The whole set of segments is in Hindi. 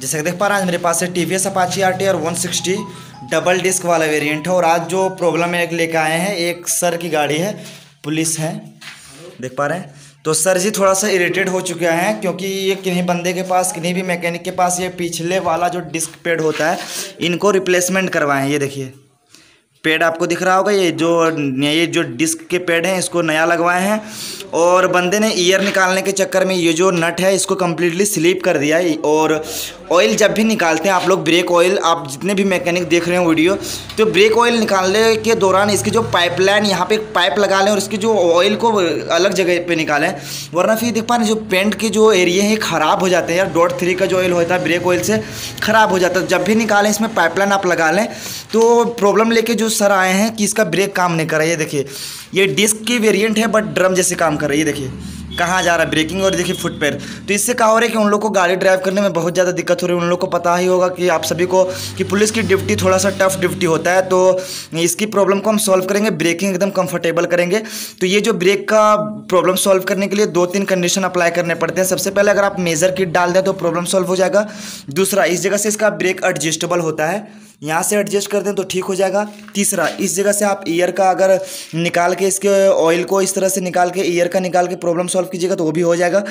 जैसे कि देख पा रहे हैं, मेरे पास है T V S Apache R T और 160 डबल डिस्क वाला वेरिएंट है और आज जो प्रॉब्लम है एक लेके आए हैं, एक सर की गाड़ी है, पुलिस है। देख पा रहे हैं। तो सर जी थोड़ा सा इरिटेट हो चुके हैं क्योंकि ये किन्हीं बंदे के पास, किन्हीं भी मैकेनिक के पास ये पिछले वाला जो डिस्क पेड होता है, इनको रिप्लेसमेंट करवाएँ, ये देखिए। पेड आपको दिख रहा होगा, ये जो ये जो डिस्क के पेड हैं, इसको नया लगवाए हैं। और बंदे ने ईयर निकालने के चक्कर में ये जो नट है, इसको कम्प्लीटली स्लीप कर दिया। और ऑयल जब भी निकालते हैं, आप लोग ब्रेक ऑयल आप जितने भी मैकेनिक देख रहे हैं वीडियो तो ब्रेक ऑयल निकालने के दौरान इसकी जो पाइपलाइन यहाँ पे पाइप लगा लें और इसकी जो ऑयल को अलग जगह पे निकालें। वरना फिर देख पा जो पेंट के जो एरिए हैं ख़राब हो जाते हैं। यार डॉट थ्री का जो ऑयल होता है ब्रेक ऑयल से ख़राब हो जाता है। जब भी निकालें, इसमें पाइपलाइन आप लगा लें तो प्रॉब्लम लेके जो सर आए हैं कि इसका ब्रेक काम नहीं कर रहा है, ये देखिए। ये डिस्क की वेरिएंट है बट ड्रम जैसे काम कर रही है देखिए। कहाँ जा रहा है ब्रेकिंग और देखिए फुट तो इससे क्या हो रहा है कि उन लोग को गाड़ी ड्राइव करने में बहुत ज़्यादा दिक्कत हो रही है। उन लोग को पता ही होगा कि आप सभी को, कि पुलिस की ड्यूटी थोड़ा सा टफ ड्यूटी होता है तो इसकी प्रॉब्लम को हम सॉल्व करेंगे ब्रेकिंग एकदम कंफर्टेबल करेंगे। तो ये जो ब्रेक का प्रॉब्लम सॉल्व करने के लिए दो तीन कंडीशन अप्लाई करने पड़ते हैं। सबसे पहले अगर आप मेजर किट डाल दें तो प्रॉब्लम सॉल्व हो जाएगा। दूसरा, इस जगह से इसका ब्रेक एडजस्टेबल होता है। यहाँ से एडजस्ट कर दें तो ठीक हो जाएगा। तीसरा, इस जगह से आप ईयर का अगर निकाल के इसके ऑयल को इस तरह से निकाल के ईयर का निकाल के प्रॉब्लम सॉल्व कीजिएगा तो वो भी हो जाएगा।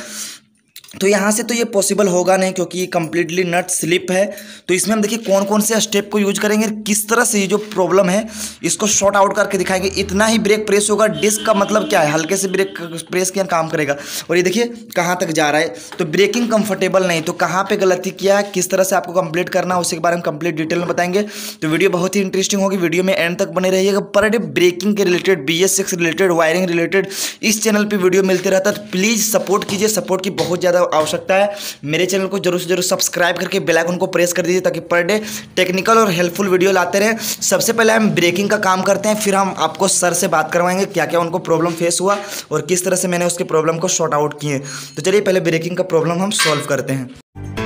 तो यहाँ से तो ये पॉसिबल होगा नहीं क्योंकि ये कम्प्लीटली नट स्लिप है। तो इसमें हम देखिए कौन कौन से स्टेप को यूज़ करेंगे किस तरह से ये जो प्रॉब्लम है, इसको शॉर्ट आउट करके दिखाएँगे। इतना ही ब्रेक प्रेस होगा। डिस्क का मतलब क्या है? हल्के से ब्रेक प्रेस किया, काम करेगा। और ये देखिए कहाँ तक जा रहा है। तो ब्रेकिंग कंफर्टेबल नहीं तो कहाँ पर गलती किया है, किस तरह से आपको कंप्लीट करना है, उसके बारे में कंप्लीट डिटेल में बताएँगे। तो वीडियो बहुत ही इंटरेस्टिंग होगी। वीडियो में एंड तक बने रहिएगा। पर डे ब्रेकिंग के related B related wiring related इस चैनल पर वीडियो मिलते रहता है। तो प्लीज़ सपोर्ट कीजिए। सपोर्ट की बहुत ज़्यादा आवश्यकता है। मेरे चैनल को ज़रूर से ज़रूर सब्सक्राइब करके बेल आइकन को प्रेस कर दीजिए ताकि पर डे टेक्निकल और हेल्पफुल वीडियो लाते रहें। सबसे पहले हम ब्रेकिंग का काम करते हैं, फिर हम आपको सर से बात करवाएँगे क्या क्या उनको प्रॉब्लम फेस हुआ और किस तरह से मैंने उसके प्रॉब्लम को शॉर्ट आउट किए तो चलिए पहले ब्रेकिंग का प्रॉब्लम हम सॉल्व करते हैं।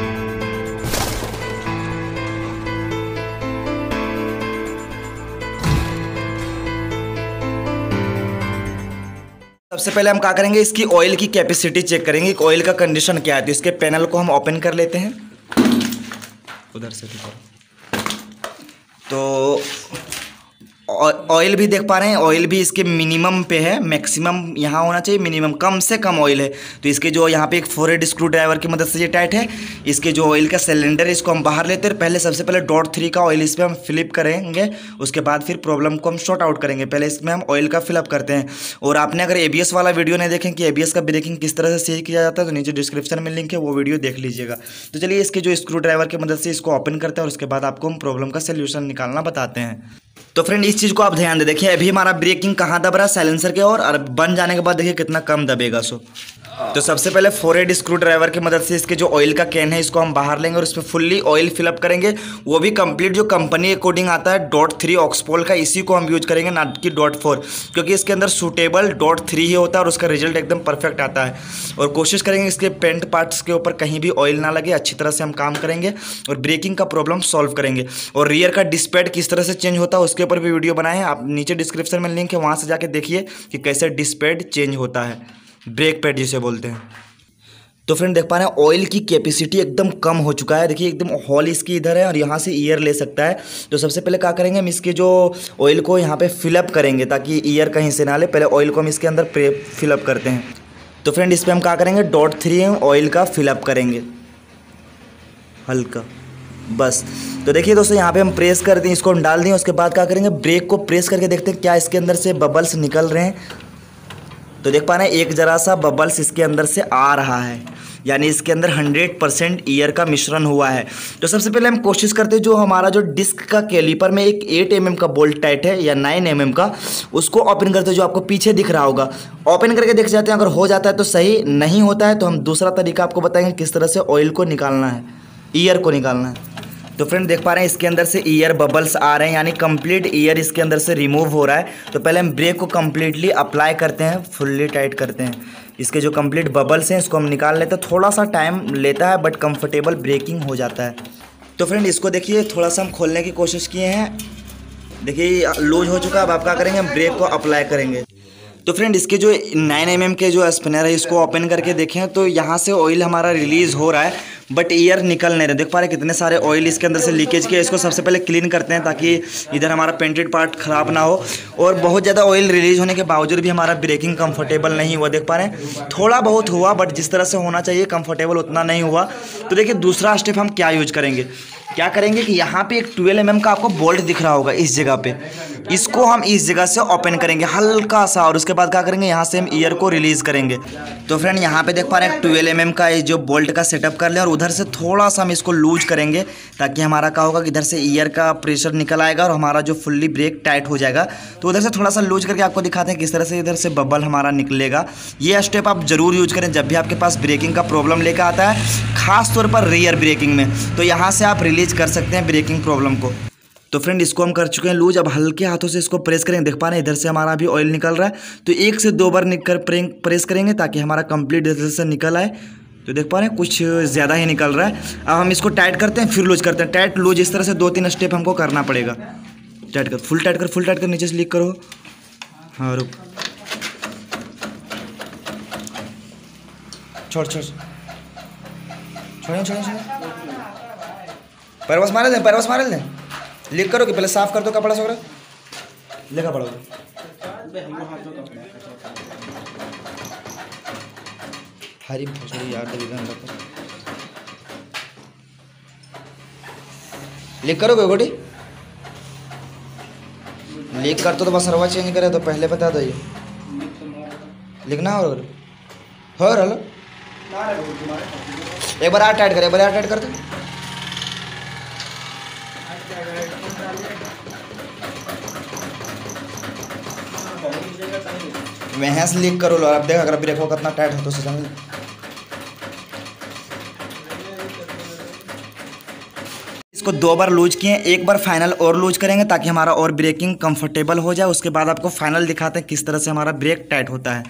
सबसे पहले हम क्या करेंगे इसकी ऑयल की कैपेसिटी चेक करेंगे ऑयल का कंडीशन क्या है। तो इसके पैनल को हम ओपन कर लेते हैं। उधर से तो ऑयल भी देख पा रहे हैं। ऑयल भी इसके मिनिमम पे है। मैक्सिमम यहाँ होना चाहिए। मिनिमम कम से कम ऑयल है। तो इसके जो यहाँ पे एक फोर हेड स्क्रू ड्राइवर की मदद से ये टाइट है। इसके जो ऑयल का सिलेंडर है, इसको हम बाहर लेते हैं। पहले सबसे पहले डॉट थ्री का ऑयल इस पर हम फिलिप करेंगे। उसके बाद फिर प्रॉब्लम को हम शॉर्ट आउट करेंगे। पहले इसमें हम ऑयल का फिलअप करते हैं। और आपने अगर एबीएस वाला वीडियो नहीं देखें कि एबीएस का ब्रेकिंग किस तरह से सही किया जाता है तो नीचे डिस्क्रिप्शन में लिंक है। वो वीडियो देख लीजिएगा। तो चलिए इसके जो स्क्रू ड्राइवर की मदद से इसको ओपन करते हैं और उसके बाद आपको हम प्रॉब्लम का सोल्यूशन निकालना बताते हैं। तो फ्रेंड इस चीज़ को आप ध्यान दे। देखिए, अभी हमारा ब्रेकिंग कहाँ दब रहा है? साइलेंसर के और बन जाने के बाद देखिए कितना कम दबेगा सो तो सबसे पहले फोर हेड स्क्रू ड्राइवर की मदद से इसके जो ऑयल का कैन है, इसको हम बाहर लेंगे और इसमें फुल्ली ऑयल फिलअप करेंगे। वो भी कंप्लीट जो कंपनी अकॉर्डिंग आता है डॉट थ्री ऑक्सपोल का, इसी को हम यूज़ करेंगे, ना कि डॉट फोर क्योंकि इसके अंदर सूटेबल डॉट थ्री ही होता है और उसका रिज़ल्ट एकदम परफेक्ट आता है। और कोशिश करेंगे इसके पेंट पार्ट्स के ऊपर कहीं भी ऑयल ना लगे, अच्छी तरह से हम काम करेंगे और ब्रेकिंग का प्रॉब्लम सॉल्व करेंगे। और रियर का डिस्पैड किस तरह से चेंज होता है, उसके ऊपर भी वीडियो बनाए आप नीचे डिस्क्रिप्शन में लिंक है, वहाँ से जाके देखिए कि कैसे डिस्पैड चेंज होता है। ब्रेक पैड जिसे बोलते हैं। तो फ्रेंड देख पा रहे हैं ऑयल की कैपेसिटी एकदम कम हो चुका है। देखिए, एकदम हॉल इसकी इधर है और यहाँ से ईयर ले सकता है। तो सबसे पहले क्या करेंगे हम, इसके जो ऑयल को यहाँ पे फिलअप करेंगे ताकि ईयर कहीं से ना ले। पहले ऑयल को हम इसके अंदर फिलअप करते हैं। तो फ्रेंड इस पर हम क्या करेंगे डॉट थ्री ऑयल का फिलअप करेंगे। हल्का, बस। तो देखिए दोस्तों, यहाँ पे हम प्रेस कर दें इसको हम डाल दें उसके बाद क्या करेंगे ब्रेक को प्रेस करके देखते हैं क्या इसके अंदर से बबल्स निकल रहे हैं। तो देख पा रहे हैं, एक ज़रा सा बबल्स इसके अंदर से आ रहा है। यानी इसके अंदर 100 परसेंट ईयर का मिश्रण हुआ है। तो सबसे पहले हम कोशिश करते हैं, जो हमारा जो डिस्क का कैलीपर में एक 8 एम mm का बोल्ट टाइट है या 9 एम mm का, उसको ओपन करते हैं जो आपको पीछे दिख रहा होगा। ओपन करके देख जाते हैं, अगर हो जाता है तो सही, नहीं होता है तो हम दूसरा तरीका आपको बताएँगे, किस तरह से ऑयल को निकालना है ईयर को निकालना है। तो फ्रेंड देख पा रहे हैं, इसके अंदर से ईयर बबल्स आ रहे हैं, यानी कंप्लीट ईयर इसके अंदर से रिमूव हो रहा है। तो पहले हम ब्रेक को कम्प्लीटली अप्लाई करते हैं फुल्ली टाइट करते हैं। इसके जो कंप्लीट बबल्स हैं, इसको हम निकाल लेते हैं। थोड़ा सा टाइम लेता है बट कंफर्टेबल ब्रेकिंग हो जाता है। तो फ्रेंड इसको देखिए, थोड़ा सा हम खोलने की कोशिश किए हैं। देखिए, लूज हो चुका है, अब आप क्या करेंगे, हम ब्रेक को अप्लाई करेंगे। तो फ्रेंड इसके जो नाइन एम mm के जो स्पिनर है, इसको ओपन करके देखें तो यहाँ से ऑयल हमारा रिलीज़ हो रहा है। बट ईयर निकल नहीं रहे। देख पा रहे कितने सारे ऑयल इसके अंदर से लीकेज किया इसको सबसे पहले क्लीन करते हैं ताकि इधर हमारा पेंटेड पार्ट ख़राब ना हो। और बहुत ज़्यादा ऑयल रिलीज़ होने के बावजूद भी हमारा ब्रेकिंग कंफर्टेबल नहीं हुआ। देख पा रहे हैं। थोड़ा बहुत हुआ बट जिस तरह से होना चाहिए कंफर्टेबल उतना नहीं हुआ। तो देखिए, दूसरा स्टेप हम क्या यूज़ करेंगे? क्या करेंगे कि यहाँ पे एक ट्वेल्व एम का आपको बोल्ट दिख रहा होगा इस जगह पे। इसको हम इस जगह से ओपन करेंगे हल्का सा और उसके बाद क्या करेंगे, यहाँ से हम ईयर को रिलीज़ करेंगे। तो फ्रेंड यहाँ पे देख पा रहे हैं ट्वेल्व एम का जो बोल्ट का सेटअप कर लें और उधर से थोड़ा सा हम इसको लूज करेंगे ताकि हमारा क्या होगा कि इधर से ईयर का प्रेशर निकल आएगा और हमारा जो फुल्ली ब्रेक टाइट हो जाएगा। तो उधर से थोड़ा सा लूज करके आपको दिखाते हैं किस तरह से इधर से बबल हमारा निकलेगा। ये स्टेप आप ज़रूर यूज़ करें जब भी आपके पास ब्रेकिंग का प्रॉब्लम लेकर आता है। खास तौर पर रेयर ब्रेकिंग में। तो यहाँ से आप रिलीज़ कर सकते हैं ब्रेकिंग प्रॉब्लम को। तो फ्रेंड इसको हम कर चुके हैं लूज अब हल्के हाथों से इसको प्रेस करेंगे देख पा रहे हैं, इधर से हमारा अभी ऑयल निकल रहा है। तो एक से दो बार निकल प्रेस करेंगे ताकि हमारा कंप्लीट इधर से निकल आए। तो देख पा रहे हैं, कुछ ज़्यादा ही निकल रहा है। अब हम इसको टाइट करते हैं, फिर लूज करते हैं। टाइट लूज इस तरह से दो तीन स्टेप हमको करना पड़ेगा। टाइट कर फुल टाइट कर फुल टाइट कर, नीचे से लीक करो। हाँ रुक। छोड़ छोड़। छोड़िए छोड़िए छोड़िए पैरवास मारे दें पैरवास मारे दें। लीक करो कि पहले साफ़ कर दो कपड़ा सोरा लेखा पड़ोगे हरी भोसड़ी यार लीक करोगे गोटी। लीक कर तो बस रवा चेंज करे तो पहले बता दो ये। लिखना हो हो रहा एक बार आठ टाइट कर, एक बार आठ टाइट कर दो भैंस लीक करो लो, अब देख अगर ब्रेक हो कितना टाइट हो तो समझ। इसको दो बार लूज किए, एक बार फाइनल और लूज करेंगे ताकि हमारा और ब्रेकिंग कंफर्टेबल हो जाए। उसके बाद आपको फाइनल दिखाते हैं किस तरह से हमारा ब्रेक टाइट होता है।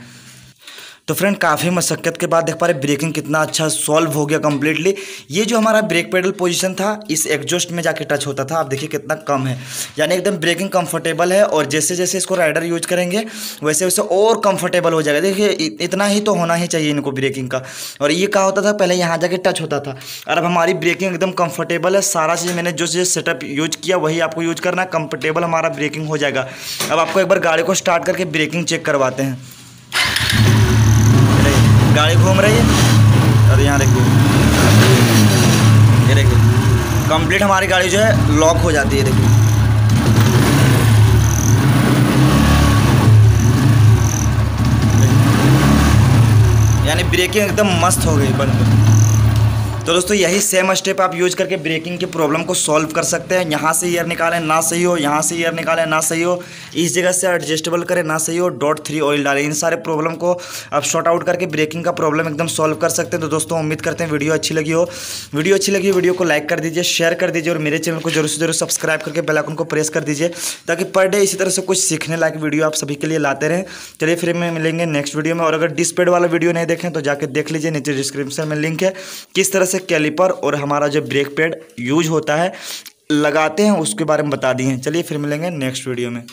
तो फ्रेंड काफ़ी मशक्क़त के बाद देख पा रहे ब्रेकिंग कितना अच्छा सॉल्व हो गया कम्प्लीटली ये जो हमारा ब्रेक पेडल पोजीशन था, इस एग्जॉस्ट में जाके टच होता था, आप देखिए कितना कम है. यानी एकदम ब्रेकिंग कंफर्टेबल है और जैसे जैसे इसको राइडर यूज़ करेंगे, वैसे वैसे और कंफर्टेबल हो जाएगा. देखिए इतना ही तो होना ही चाहिए इनको ब्रेकिंग का. और ये क्या होता था, पहले यहाँ जाके टच होता था. और अब हमारी ब्रेकिंग एकदम कम्फर्टेबल है, सारा चीज़ मैंने जो चीज़ सेटअप यूज़ किया, वही आपको यूज़ करना कम्फर्टेबल हमारा ब्रेकिंग हो जाएगा. अब आपको एक बार गाड़ी को स्टार्ट करके ब्रेकिंग चेक करवाते हैं. गाड़ी घूम रही है। और यहाँ देखिए ये देखिए कंप्लीट हमारी गाड़ी जो है लॉक हो जाती है देखिए यानी ब्रेकिंग एकदम मस्त हो गई, बंद। तो दोस्तों, यही सेम स्टेप आप यूज़ करके ब्रेकिंग की प्रॉब्लम को सॉल्व कर सकते हैं। यहाँ से ईयर निकालें, ना सही हो, यहाँ से ईयर निकालें, ना सही हो। इस जगह से एडजस्टेबल करें, ना सही हो डॉट थ्री ऑयल डालें। इन सारे प्रॉब्लम को आप शॉर्ट आउट करके ब्रेकिंग का प्रॉब्लम एकदम सॉल्व कर सकते हैं। तो दोस्तों, उम्मीद करते हैं वीडियो अच्छी लगी हो। वीडियो अच्छी लगी वीडियो को लाइक कर दीजिए शेयर कर दीजिए और मेरे चैनल को ज़रूर से ज़रूर सब्सक्राइब करके बेलाइकन को प्रेस कर दीजिए ताकि पर डे इसी तरह से कुछ सीखने लायक वीडियो आप सभी के लिए लाते रहें। चलिए फिर में मिलेंगे नेक्स्ट वीडियो में और अगर डिस्पेड वाला वीडियो नहीं देखें तो जाकर देख लीजिए। नीचे डिस्क्रिप्शन में लिंक है। किस तरह से कैलिपर और हमारा जो ब्रेक पैड यूज़ होता है, लगाते हैं, उसके बारे में बता दिए चलिए फिर मिलेंगे नेक्स्ट वीडियो में।